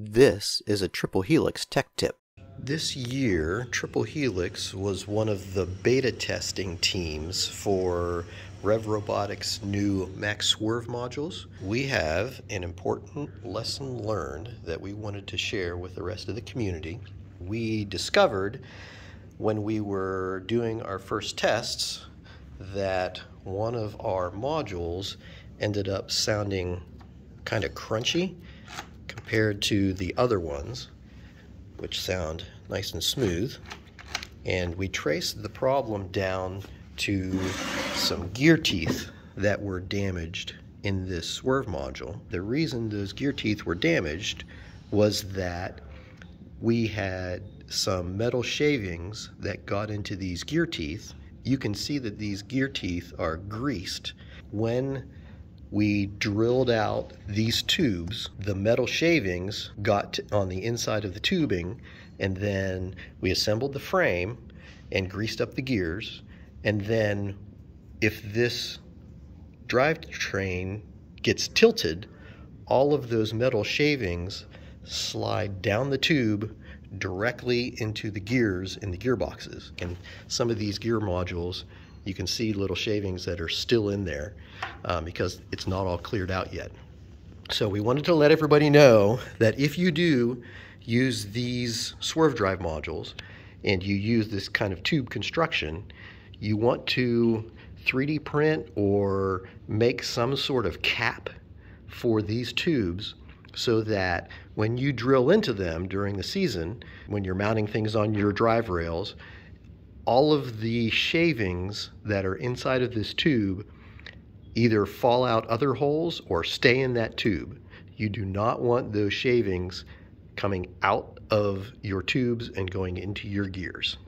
This is a Triple Helix tech tip. This year, Triple Helix was one of the beta testing teams for REV Robotics' new MAXSwerve modules. We have an important lesson learned that we wanted to share with the rest of the community. We discovered when we were doing our first tests that one of our modules ended up sounding kind of crunchy compared to the other ones which sound nice and smooth. And we traced the problem down to some gear teeth that were damaged in this swerve module. The reason those gear teeth were damaged was that we had some metal shavings that got into these gear teeth. You can see that these gear teeth are greased. When we drilled out these tubes. The metal shavings got on the inside of the tubing, and then we assembled the frame and greased up the gears. And then, if this drivetrain gets tilted, all of those metal shavings slide down the tube directly into the gears in the gearboxes. And some of these gear modules you can see little shavings that are still in there um, because it's not all cleared out yet. So we wanted to let everybody know that if you do use these swerve drive modules and you use this kind of tube construction, you want to 3D print or make some sort of cap for these tubes so that when you drill into them during the season, when you're mounting things on your drive rails, all of the shavings that are inside of this tube either fall out other holes or stay in that tube. You do not want those shavings coming out of your tubes and going into your gears.